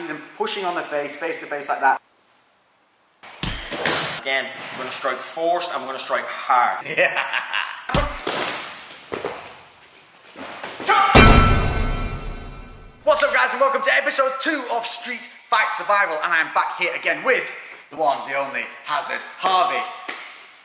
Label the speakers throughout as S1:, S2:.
S1: see them pushing on their face, face to face like that.
S2: Again, I'm going to strike force, I'm going to strike hard.
S1: Yeah. What's up guys and welcome to episode 2 of Street Fight Survival and I'm back here again with the one, the only, Hazard, Harvey.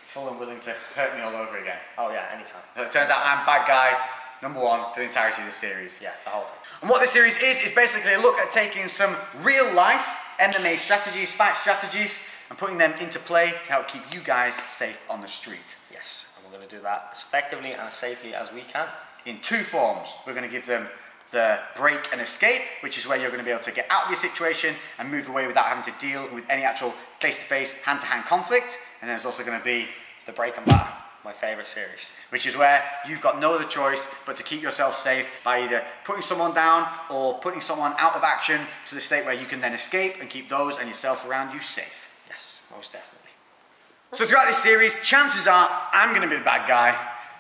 S1: Full and willing to hurt me all over again.
S2: Oh yeah, anytime.
S1: So it turns out I'm bad guy number one for the entirety of the series.
S2: Yeah, the whole thing.
S1: And what this series is, is basically a look at taking some real life MMA strategies, fight strategies, and putting them into play to help keep you guys safe on the street.
S2: Yes, and we're going to do that as effectively and as safely as we can.
S1: In two forms, we're going to give them the break and escape, which is where you're going to be able to get out of your situation and move away without having to deal with any actual face-to-face, hand-to-hand conflict. And then there's also going to be
S2: The Break and Batter, my favourite series.
S1: which is where you've got no other choice but to keep yourself safe by either putting someone down or putting someone out of action to the state where you can then escape and keep those and yourself around you safe.
S2: Yes, most definitely.
S1: So throughout this series, chances are I'm going to be the bad guy,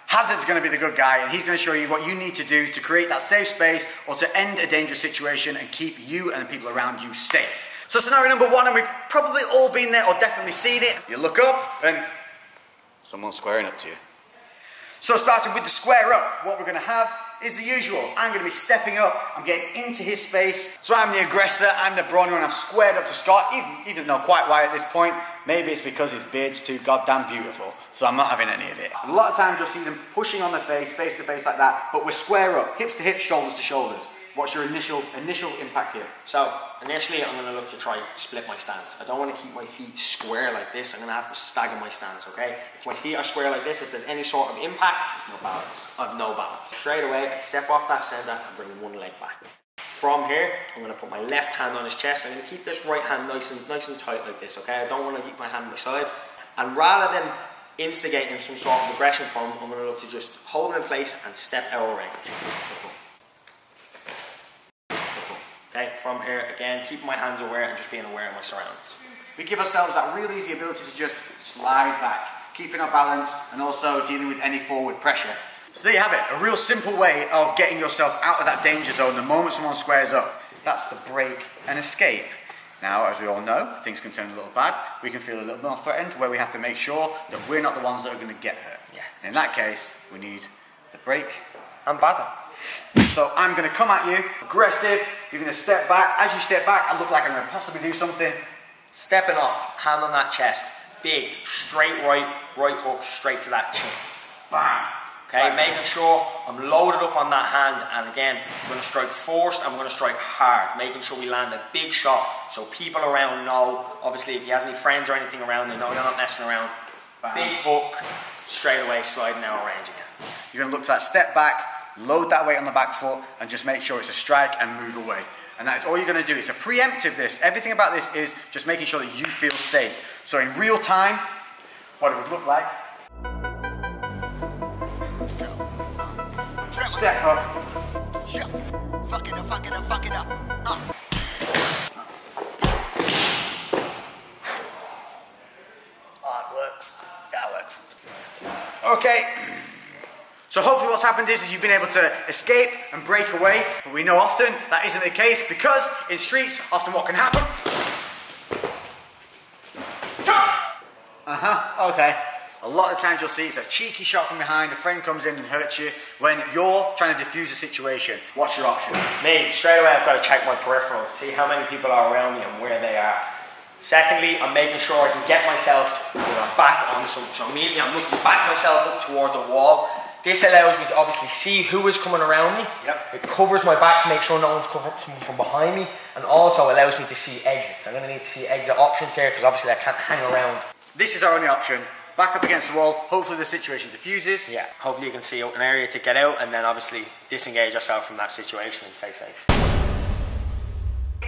S1: Hazard's going to be the good guy, and he's going to show you what you need to do to create that safe space or to end a dangerous situation and keep you and the people around you safe. So scenario number one, and we've probably all been there or definitely seen it. You look up and someone's squaring up to you. So starting with the square up, what we're going to have is the usual. I'm going to be stepping up, I'm getting into his space. So I'm the aggressor, I'm the brawny one, I've squared up to Scott. He doesn't know quite why at this point. Maybe it's because his beard's too goddamn beautiful. So I'm not having any of it. A lot of times you'll see them pushing on the face, face to face like that, but we're square up, hips to hips, shoulders to shoulders. What's your initial initial impact here?
S2: So, initially I'm going to look to try split my stance. I don't want to keep my feet square like this. I'm going to have to stagger my stance, okay? If my feet are square like this, if there's any sort of impact, no balance. I have no balance. Straight away, I step off that centre and bring one leg back. From here, I'm going to put my left hand on his chest. I'm going to keep this right hand nice and nice and tight like this, okay? I don't want to keep my hand on my side. And rather than instigating some sort of aggression from I'm going to look to just hold him in place and step out of range. Okay, from here, again, keeping my hands aware and just being aware of my surroundings.
S1: We give ourselves that real easy ability to just slide back, keeping our balance and also dealing with any forward pressure. So there you have it, a real simple way of getting yourself out of that danger zone the moment someone squares up. That's the break and escape. Now, as we all know, things can turn a little bad. We can feel a little more threatened where we have to make sure that we're not the ones that are going to get hurt.
S2: Yeah.
S1: In that case, we need the break
S2: And batter.
S1: so I'm going to come at you, aggressive. You're going to step back. As you step back, I look like I'm going to possibly do something.
S2: Stepping off, hand on that chest, big, straight right, right hook, straight to that chin.
S1: Bam.
S2: Okay,
S1: Right.
S2: making sure I'm loaded up on that hand, and again, I'm going to strike forced, I'm going to strike hard, making sure we land a big shot so people around know. Obviously, if he has any friends or anything around, they know you're not messing around. Big hook, straight away, sliding out of range again.
S1: You're going to look for that step back, load that weight on the back foot, and just make sure it's a strike and move away. And that is all you're going to do. It's a preemptive this. Everything about this is just making sure that you feel safe. So in real time, what it would look like,
S3: Let's go.
S1: Step up,
S3: Yeah. Fuck it up, fuck it up, fuck it up. Uh.
S1: Oh, it works. That works. Okay. So hopefully what's happened is, is you've been able to escape and break away, but we know often that isn't the case because in streets, often what can happen? Uh-huh, okay. A lot of times you'll see it's a cheeky shot from behind, a friend comes in and hurts you when you're trying to defuse a situation. What's your option?
S2: Me, straight away, I've got to check my peripherals, see how many people are around me and where they are. Secondly, I'm making sure I can get myself you know, back on some. So immediately, I'm looking back myself up towards a wall. This allows me to obviously see who is coming around me.
S1: Yep.
S2: It covers my back to make sure no one's coming from- behind me, and also allows me to see exits. I'm going to need to see exit options here because obviously I can't hang around.
S1: This is our only option. Back up against the wall, hopefully the situation diffuses.
S2: Yeah. Hopefully, you can see an area to get out, and then obviously disengage yourself from that situation and stay safe.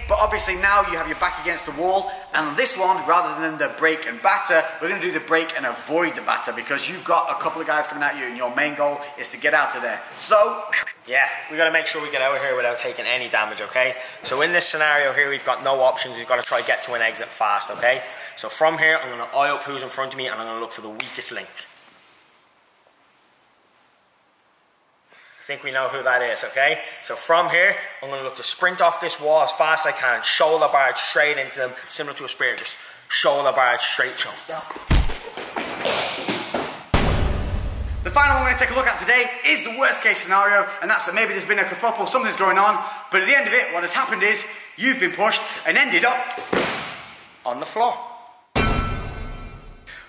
S1: But obviously now you have your back against the wall, and this one, rather than the break and batter, we're going to do the break and avoid the batter because you've got a couple of guys coming at you, and your main goal is to get out of there. So,
S2: Yeah, we got to make sure we get out of here without taking any damage, okay? So in this scenario here, we've got no options. We've got to try to get to an exit fast, okay? So from here, I'm going to eye up who's in front of me, and I'm going to look for the weakest link.
S4: Think we know who that is, okay? So from here, I'm gonna look to sprint off this wall as fast as I can, shoulder barge straight into them, similar to a spear, just shoulder barge straight them.
S1: The final one we're to take a look at today is the worst case scenario, and that's that maybe there's been a kerfuffle, something's going on, but at the end of it, what has happened is you've been pushed and ended up
S4: On the floor.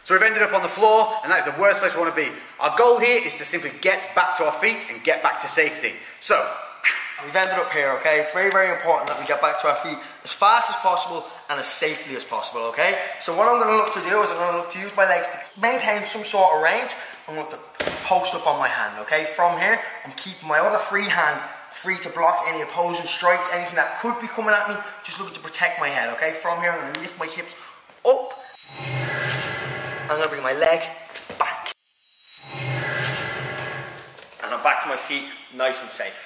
S1: So we've ended up on the floor, and that is the worst place we want to be. Our goal here is to simply get back to our feet and get back to safety. So,
S2: We've ended up here, okay? It's very, very important that we get back to our feet as fast as possible and as safely as possible, okay? So what I'm gonna look to do is I'm gonna look to use my legs to maintain some sort of range. I'm going to post up on my hand, okay? From here, I'm keeping my other free hand free to block any opposing strikes, anything that could be coming at me, just looking to protect my head, okay? From here, I'm gonna lift my hips up. I'm gonna bring my leg back.
S4: And I'm back to my feet, nice and safe.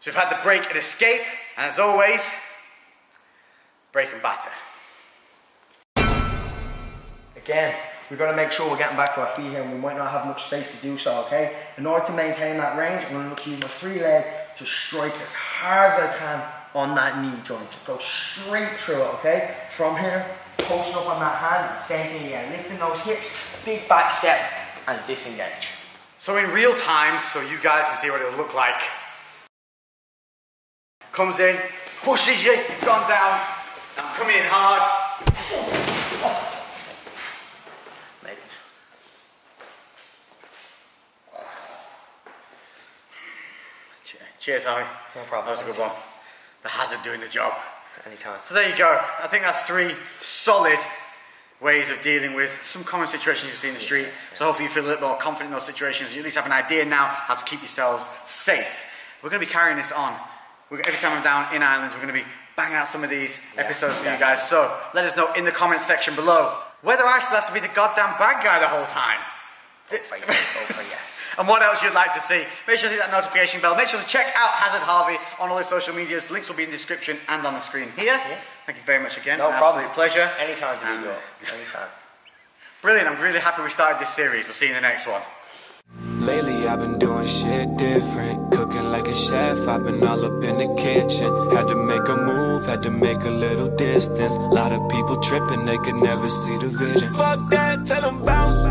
S1: so we've had the break and escape, and as always, break and batter.
S2: Again, we've got to make sure we're getting back to our feet here and we might not have much space to do so, okay? In order to maintain that range, I'm going to look to use my free leg to strike as hard as I can on that knee joint. Go straight through it, okay? From here, posting up on that hand, same thing again. Lifting those hips, big back step, and disengage.
S1: So in real time, so you guys can see what it'll look like. Comes in, pushes you, gone down, I'm coming in hard.
S4: Mate.
S1: Che- Cheers, Harry.
S2: No problem.
S1: That was a good one. The hazard doing the job.
S2: Anytime.
S1: So there you go. I think that's three solid ways of dealing with some common situations you see in the street. So hopefully you feel a little more confident in those situations. You at least have an idea now how to keep yourselves safe. We're going to be carrying this on. We're, every time I'm down in Ireland, we're going to be banging out some of these episodes for you guys. So let us know in the comments section below whether I still have to be the goddamn bad guy the whole time. and what else you'd like to see. Make sure to hit that notification bell. Make sure to check out Hazard Harvey on all his social medias. Links will be in the description and on the screen here. Thank you very much again.
S2: No
S1: An
S2: problem.
S1: Absolute pleasure.
S2: Anytime to
S1: Um,
S2: be good. Anytime.
S1: Brilliant. I'm really happy we started this series. We'll see you in the next one.
S5: Lately I've been doing shit different Cooking like a chef, I've been all up in the kitchen Had to make a move, had to make a little distance Lot of people tripping, they could never see the vision Fuck that, tell them bounce